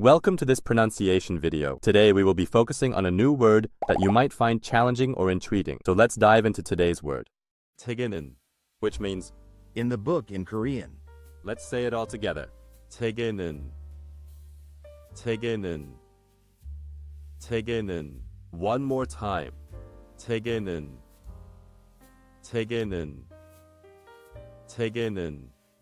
Welcome to this pronunciation video. Today we will be focusing on a new word that you might find challenging or intriguing. So let's dive into today's word. Chaegeneun, which means in the book in Korean. Let's say it all together. Chaegeneun. Chaegeneun. Chaegeneun. One more time. Chaegeneun. Chaegeneun. Chaegeneun.